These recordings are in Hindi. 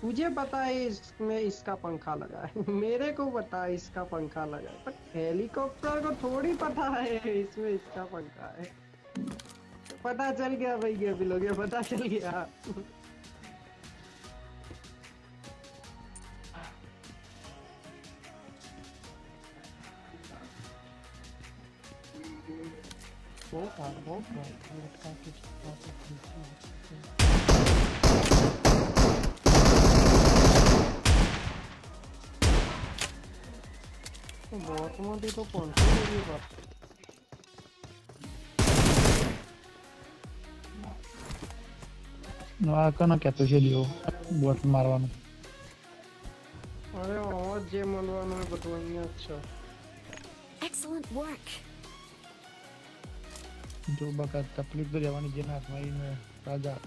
तुझे पता है इसमें इसका पंखा लगा है मेरे को पता है इसका पंखा लगा है पर हेलीकॉप्टर को थोड़ी पता है इसमें इसका पंखा है पता चल गया भाई अभी लोग पता चल गया बहुत मोटी तो कौन सी मेरी बात આ કનો કેતો છે લ્યો બોટ મારવાનો અરે ઓ જે મળવાનો એ બધું અહીંયા જ છે એક્સલન્ટ વર્ક જો બકા તકલીફ તો રહેવાની જેના હાથમાં રાજા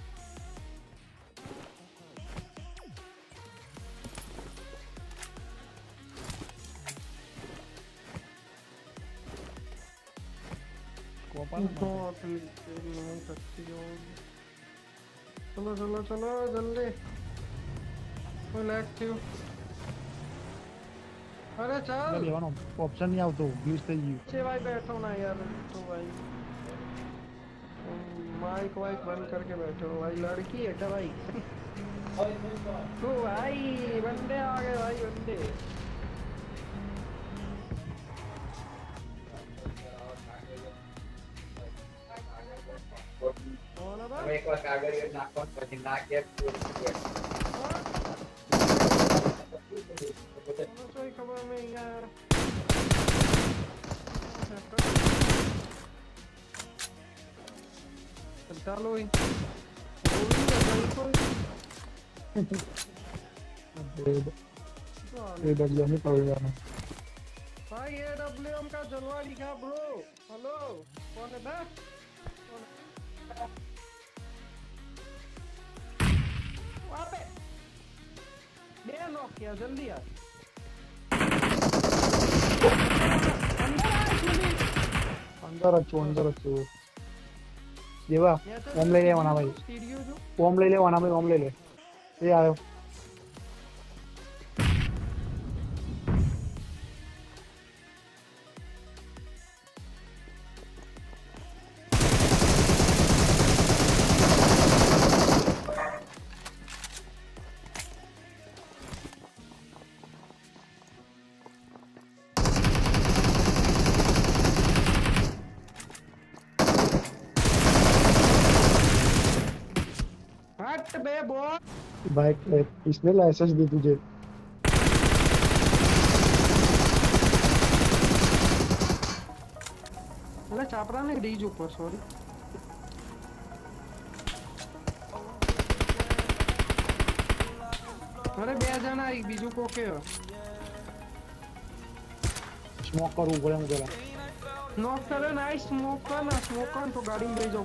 चलो चलो चलो जल्दी कोई लैग थी अरे चल લેવાનો ઓપ્શન નહીં આવતો યુઝ થઈ ગયું नीचे भाई बैठो ना यार तो भाई माइक वाइक बंद करके बैठो भाई लड़की है क्या भाई तो भाई बंदे आ गए भाई बंदे તમે એકવાર કાગળ નાખો ને પછી નાખીએ चलो कोई खबर नहीं यार चलो ही એ ડબલ્યુ નહીં પડવાનો भाई ये डब्ल्यूएम का जलवा लिखा ब्रो हेलो कौन है बे अंदर अच्छो अंदर अच्छो। देवा ओम ले ले वाना भाई ओम ले ले वाना भाई ओम ले ले। ये आयो। बे बॉय भाई इसने लाइसेंस दी तुझे અલે ચાપડા ને ડીજ ઉપર સોરી અરે બે જણા એક બીજું કોકે સ્મોક કરવું પડે હું પેલા નોક કરે નાઈ સ્મોક કર ના સ્મોક કર તો ગાડીમાં લઈ જાઓ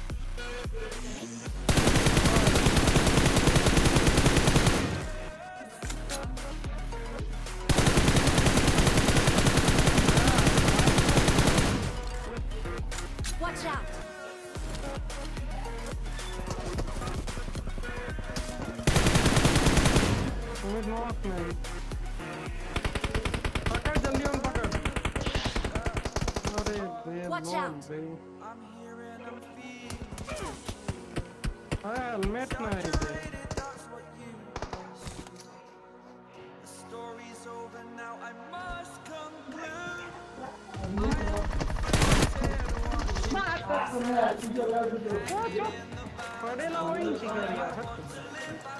तुम्हें नॉक नहीं पकड़ जल्दी उन पकड़ अरे बे Watch नॉक out. बे अरे हेलमेट नहीं बे पड़ेला वही शिकार यार